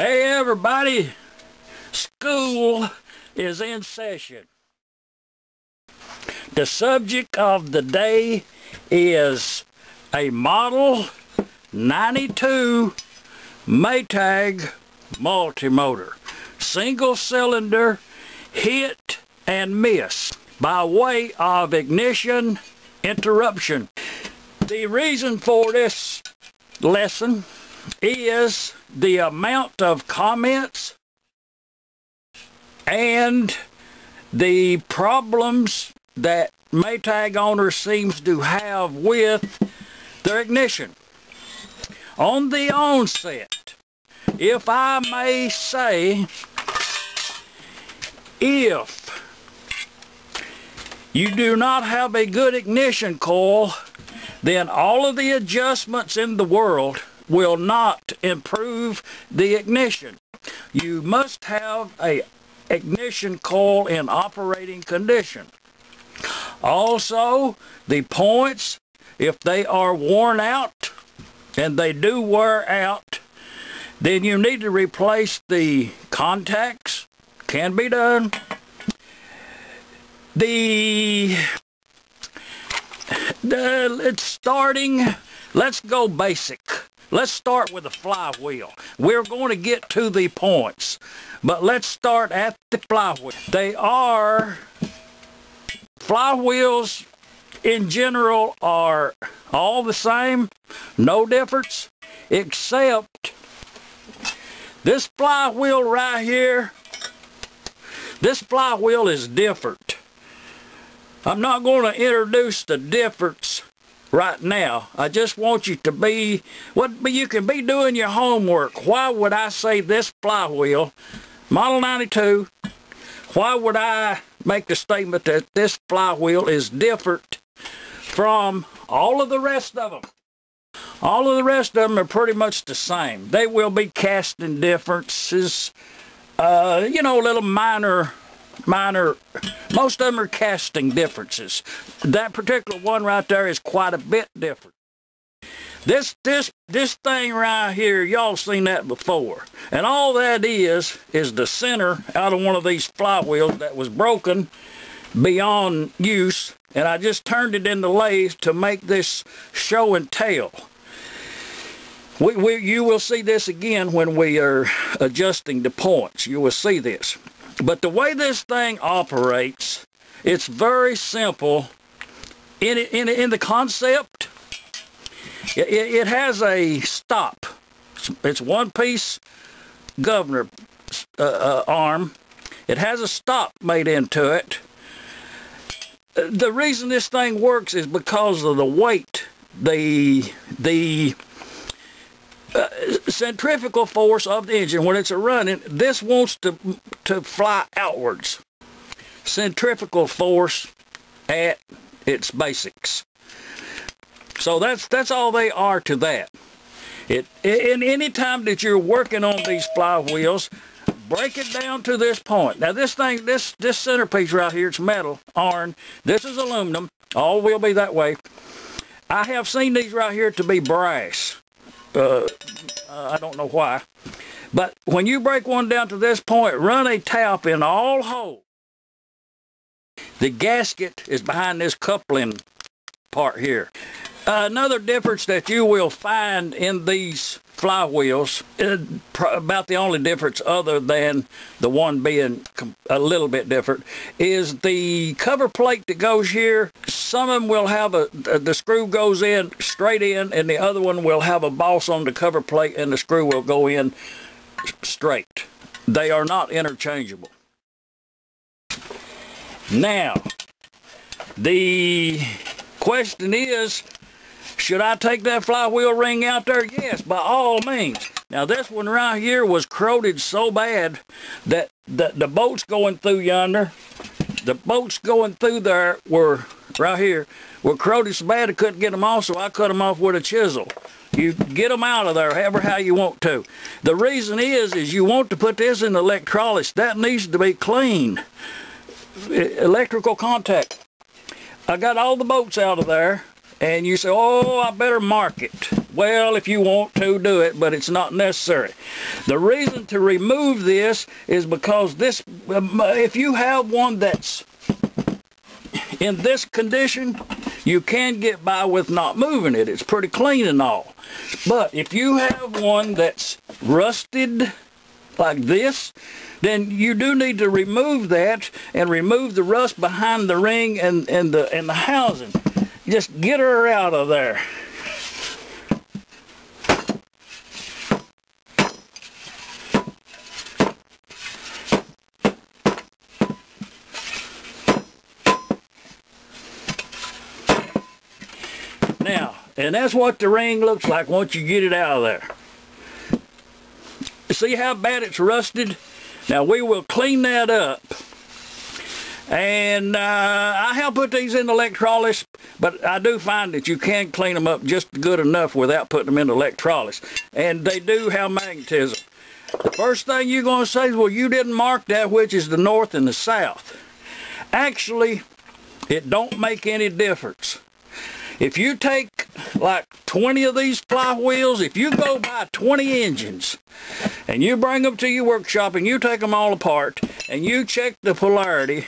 Hey everybody, school is in session. The subject of the day is a Model 92 Maytag multimotor. Single cylinder hit and miss by way of ignition interruption. The reason for this lesson is the amount of comments and the problems that Maytag owner seems to have with their ignition. On the onset, if I may say, if you do not have a good ignition coil, then all of the adjustments in the world will not improve the ignition. You must have a ignition coil in operating condition. Also, the points, if they are worn out, and they do wear out, then you need to replace the contacts. Can be done. The, the it's starting, let's go basic. Let's start with the flywheel. We're going to get to the points, but let's start at the flywheel. They are, flywheels in general are all the same, no difference, except this flywheel right here, this flywheel is different. I'm not going to introduce the difference right now. I just want you to be, what you can be doing your homework. Why would I say this flywheel, Model 92, why would I make the statement that this flywheel is different from all of the rest of them? All of the rest of them are pretty much the same. They will be casting differences, uh, you know, a little minor minor, most of them are casting differences. That particular one right there is quite a bit different. This, this, this thing right here, y'all seen that before. And all that is, is the center out of one of these flywheels that was broken beyond use. And I just turned it in the lathe to make this show and tell. We, we, you will see this again when we are adjusting the points. You will see this. But the way this thing operates, it's very simple. In, in, in the concept, it, it has a stop. It's one piece governor uh, uh, arm. It has a stop made into it. The reason this thing works is because of the weight, the the uh, centrifugal force of the engine when it's running this wants to to fly outwards. Centrifugal force at its basics. So that's that's all they are to that. It in any time that you're working on these flywheels break it down to this point. Now this thing this this centerpiece right here it's metal iron this is aluminum. All will be that way. I have seen these right here to be brass uh, I don't know why. But when you break one down to this point, run a tap in all holes. The gasket is behind this coupling part here. Uh, another difference that you will find in these flywheels, about the only difference other than the one being a little bit different, is the cover plate that goes here. Some of them will have a, the screw goes in straight in and the other one will have a boss on the cover plate and the screw will go in straight. They are not interchangeable. Now, the question is, should I take that flywheel ring out there? Yes, by all means. Now this one right here was corroded so bad that the, the bolts going through yonder, the bolts going through there were, right here, were corroded so bad I couldn't get them off, so I cut them off with a chisel. You get them out of there however how you want to. The reason is, is you want to put this in the electrolysis. That needs to be clean. Electrical contact. I got all the bolts out of there and you say, oh, I better mark it. well, if you want to do it, but it's not necessary. The reason to remove this is because this, um, if you have one that's in this condition, you can get by with not moving it. It's pretty clean and all. But if you have one that's rusted like this, then you do need to remove that and remove the rust behind the ring and, and the and the housing. Just get her out of there. Now, and that's what the ring looks like once you get it out of there. See how bad it's rusted? Now we will clean that up. And uh, I have put these in electrolysis, but I do find that you can clean them up just good enough without putting them in electrolysis. And they do have magnetism. The first thing you're going to say is, well, you didn't mark that, which is the north and the south. Actually, it don't make any difference. If you take like 20 of these flywheels, if you go buy 20 engines and you bring them to your workshop and you take them all apart and you check the polarity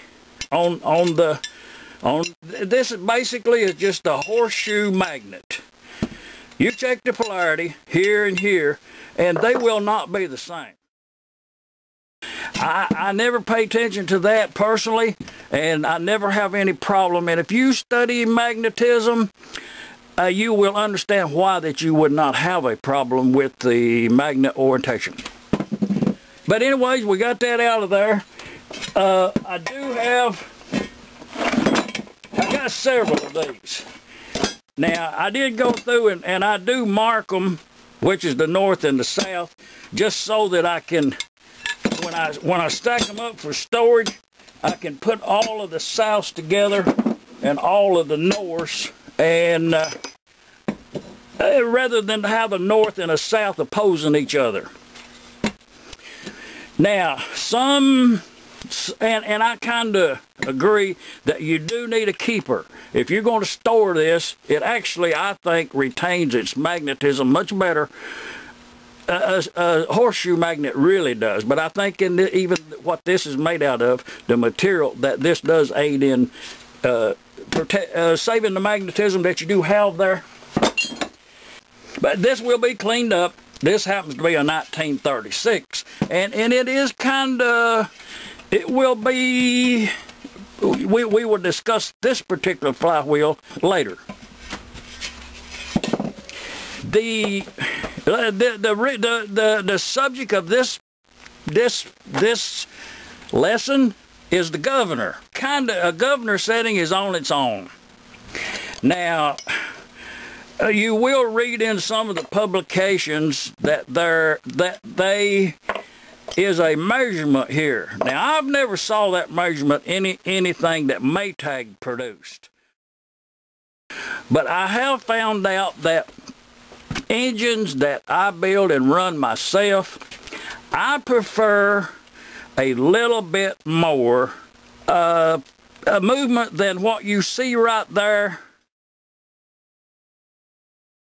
on on the on this basically is just a horseshoe magnet. You check the polarity here and here and they will not be the same. I, I never pay attention to that personally, and I never have any problem. And if you study magnetism, uh, you will understand why that you would not have a problem with the magnet orientation. But anyways, we got that out of there. Uh, I do have, I got several of these. Now, I did go through and, and I do mark them, which is the north and the south, just so that I can when I when I stack them up for storage, I can put all of the souths together and all of the norths, and uh, uh, rather than have a north and a south opposing each other. Now, some, and, and I kind of agree that you do need a keeper. If you're going to store this, it actually, I think, retains its magnetism much better a, a, horseshoe magnet really does, but I think in the, even what this is made out of, the material that this does aid in uh, uh, saving the magnetism that you do have there. But this will be cleaned up. This happens to be a 1936, and and it is kind of, it will be. We we will discuss this particular flywheel later. The the, the, the, the, the subject of this, this, this lesson is the governor. Kind of a governor setting is on its own. Now, uh, you will read in some of the publications that there that they is a measurement here. Now, I've never saw that measurement any anything that Maytag produced. But I have found out that engines that I build and run myself, I prefer a little bit more uh, a movement than what you see right there